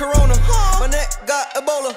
Corona. My neck got Ebola.